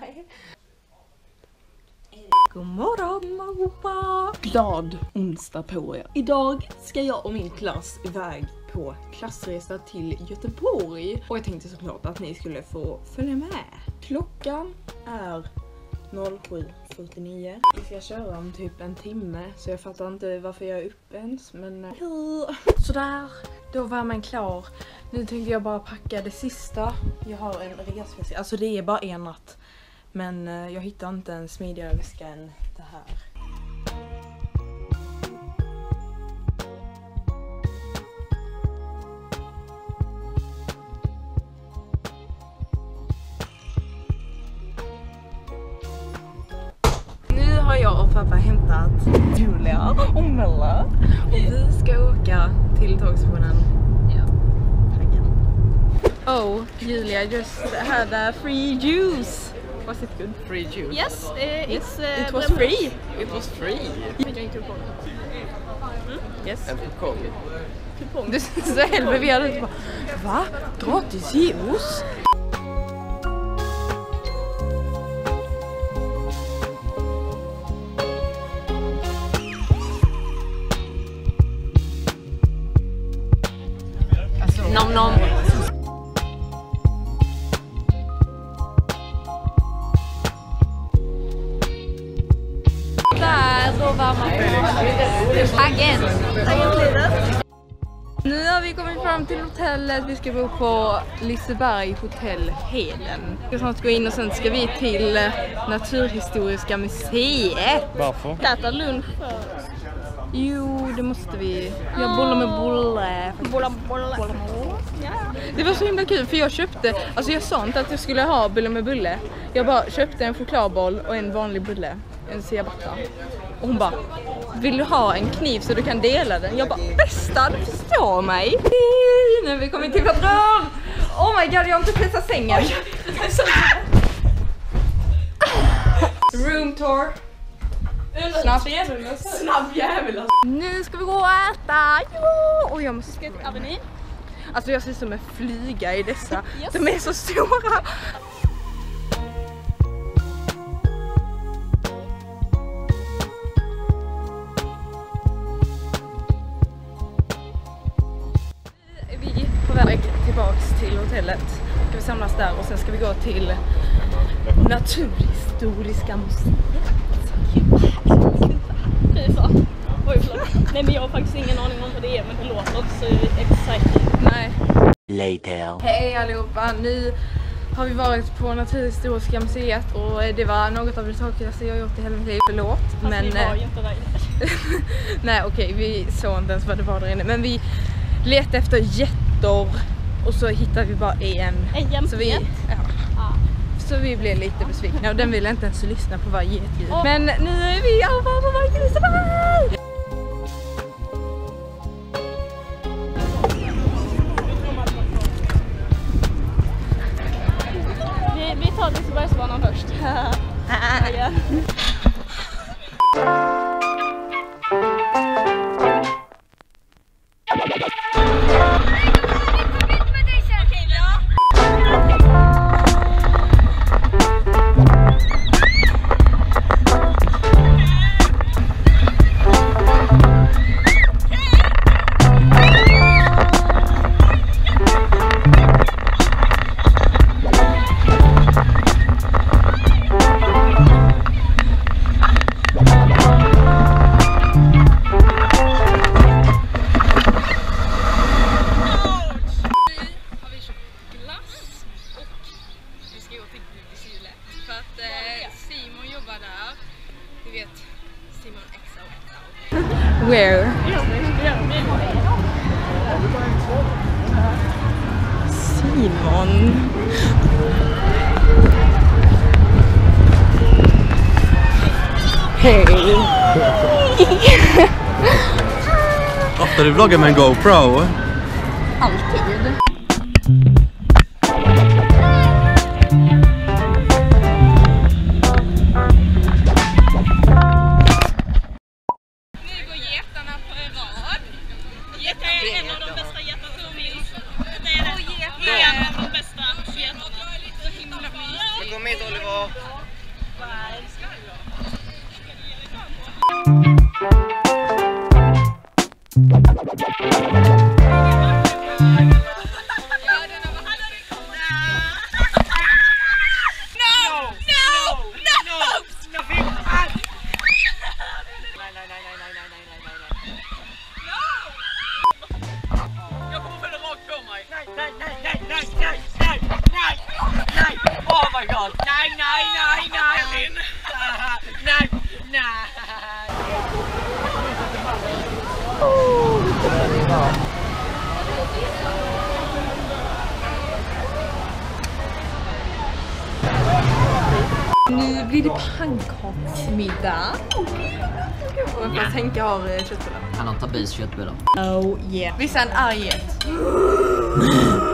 Nej. God morgon allihopa! Glad onsdag på er. Idag ska jag och min klass iväg på klassresa till Göteborg. Och jag tänkte såklart att ni skulle få följa med. Klockan är 07.49. Vi ska köra om typ en timme så jag fattar inte varför jag är uppe ens men... eh, Sådär, då var man klar. Nu tänkte jag bara packa det sista. Jag har en resväska, alltså det är bara en natt. Men eh, jag hittar inte en smidigare väska än det här. Nu har jag och pappa hämtat Julia och Mella och vi ska åka till tågstationen. Ja. Oh, Julia just had a free juice. Was it good? Free juice. Yes, uh, it's uh, It was free. It was free. Drink kupong. Yes. En kupong. Kupong. Du så helt förvirrad ut. bara, Va? Gratis juice? Aggen. Nu har vi kommit fram till hotellet. Vi ska bo på Liseberg hotell Heden. Vi ska snart gå in och sen ska vi till Naturhistoriska museet. Varför? Äta lunch. Jo, det måste vi. Jag bollar med bulle. Bolla, bolla. Ja. Det var så himla kul för jag köpte, alltså jag sa inte att jag skulle ha bulle med bulle. Jag bara köpte en chokladboll och en vanlig bulle, en ciabatta. Och hon bara, vill du ha en kniv så du kan dela den? Jag bara, bästa du förstår mig. Nu har vi kommit till vårt rum! Oh my god, jag har inte testat sängen. Room tour. Snabbt. Snabb jävel alltså. Nu ska vi gå och äta! Ja! Och jag måste... Avenyn. Alltså jag ser ut som en flyga i dessa. Yes. De är så stora. Hotellet. Ska vi samlas där och sen ska vi gå till Naturhistoriska museet. Oj förlåt. Nej men jag har faktiskt ingen aning om vad det är men det låter inte så exciting. Nej. Later. Hej allihopa! Nu har vi varit på Naturhistoriska museet och det var något av det tråkigaste jag gjort i hela mitt liv. Förlåt. Fast men, vi var eh, ju inte där inne. nej okej, vi såg inte ens vad det var där inne. Men vi letade efter getter och så hittade vi bara en. En Så vi, ja, Ja. så vi blev lite besvikna och den ville inte ens lyssna på varje getljud. Men nu är vi i fall på väg Hej! Ofta du vloggar med en GoPro. Alltid. Det pannkaksmiddag. Och fast Henke har eh, köttbullar. Han har Tabis köttbullar. Oh yeah. Vissa en arget. Och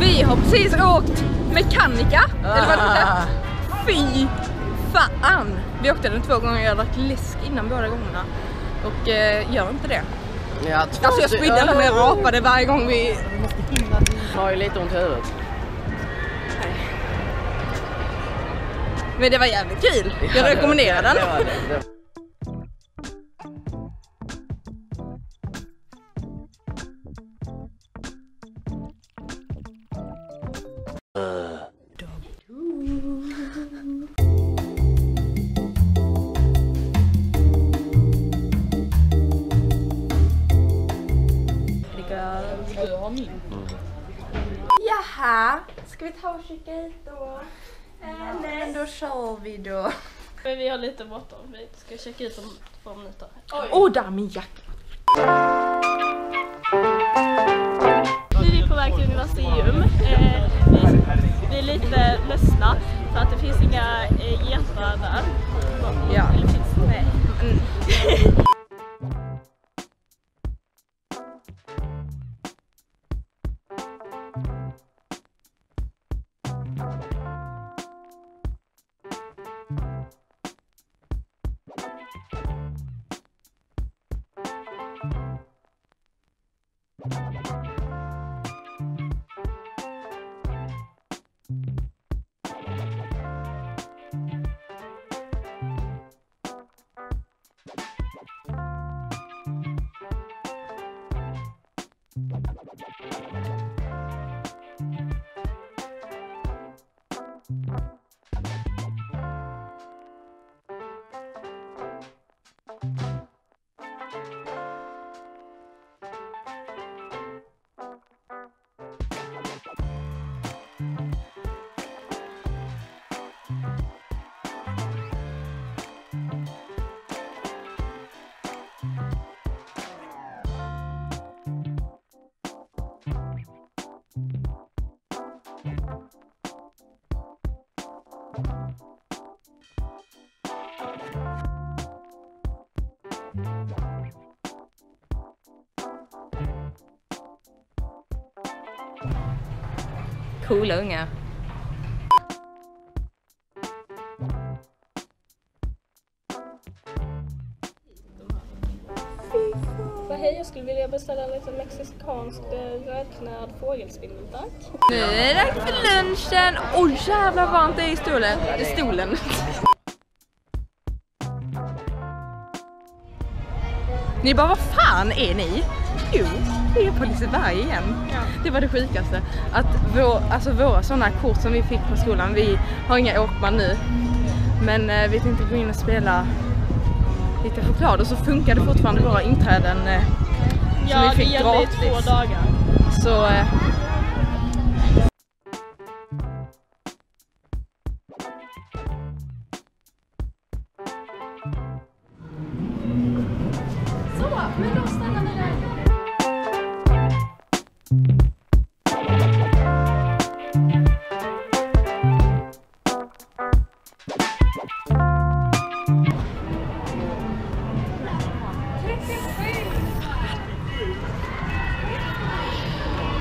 Vi har precis åkt mekanika. Eller vad det heter. Fy fan. Vi åkte den två gånger. Jag har drack läsk innan båda gångerna. Och eh, gör inte det. Ja, Alltså jag spydde men jag rapade varje gång vi... har ju lite ont i huvudet. Men det var jävligt kul. Jag rekommenderar den. Det. Jaha, ska vi ta och kika ut då? Men då kör vi då. Men vi har lite bråttom. Vi ska checka ut om två minuter. Åh, där är min jacka. Nu är vi på väg till Universium. Eh, vi, vi är lite ledsna för att det finns inga eh, getar där. Ja. Eller finns? Nej. Mm. Thank coola unga. Så hej, jag skulle vilja beställa lite mexikansk eh, rödknäd fågelspindel tack. Nu är det dags för lunchen! Oj jävlar vad varmt det är i stolen. I stolen. Ni bara, vad fan är ni? Jo, vi är på Liseberg igen. Det var det sjukaste. Att vår, alltså våra sådana kort som vi fick på skolan, vi har inga Åkman nu. Men eh, vi tänkte gå in och spela lite choklad och så funkade fortfarande våra inträden eh, som Ja, vi det fick gällde i gratis. två dagar. Så eh,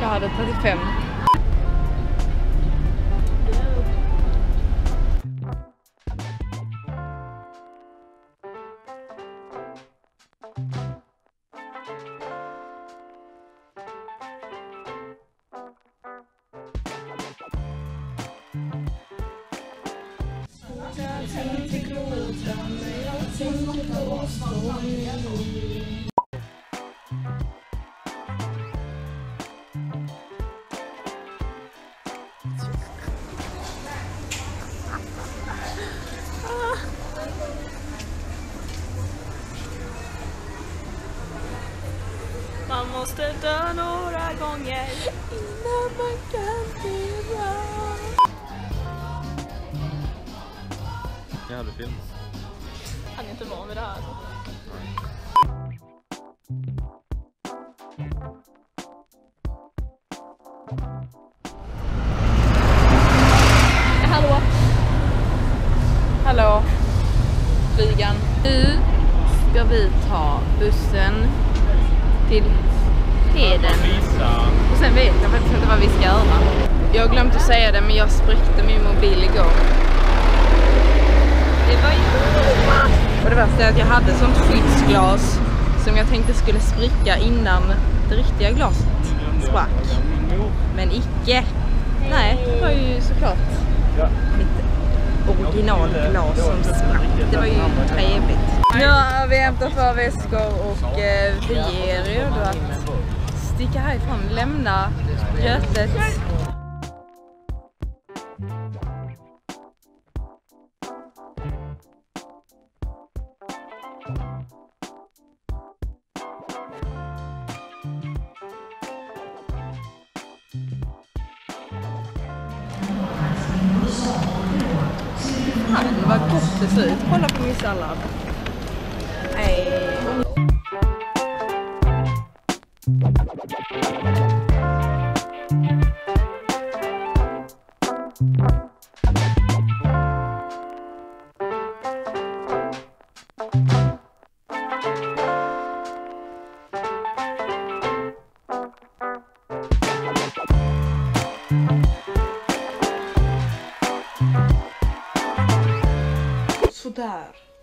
jag hade 35. Måste dö några gånger innan man kan leva. Jävlig film. Han är inte van vid det här. alltså. Hallå! Hallå! Flygan. Nu ska vi ta bussen till Heden. Och sen vet jag faktiskt inte vad vi ska göra. Jag har glömt att säga det men jag spräckte min mobil igår. Det var ju Och det värsta är att jag hade sånt skyddsglas som jag tänkte skulle spricka innan det riktiga glaset sprack. Men icke. Nej, det var ju såklart mitt originalglas som sprack. Det var ju trevligt. Nu har vi hämtat våra väskor och eh, vi är redo att sticka härifrån. Lämna Götet. Fan vad gott det ser ut. Kolla på min sallad. Nej. Thank you.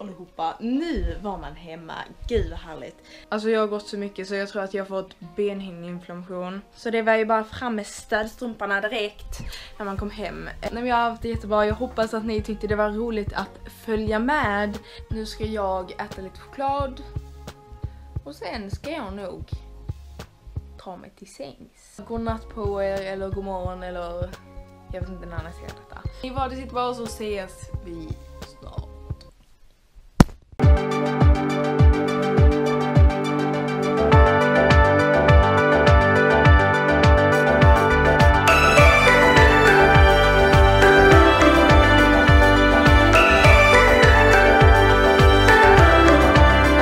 Allihopa, nu var man hemma. Gud vad härligt. Alltså jag har gått så mycket så jag tror att jag har fått benhinneinflammation. Så det var ju bara fram med stödstrumporna direkt när man kom hem. Nej, men jag har haft det jättebra, jag hoppas att ni tyckte det var roligt att följa med. Nu ska jag äta lite choklad. Och sen ska jag nog ta mig till sängs. Godnatt på er eller god morgon eller jag vet inte när ni ser detta. Ni var det sitt bara så ses vi snart.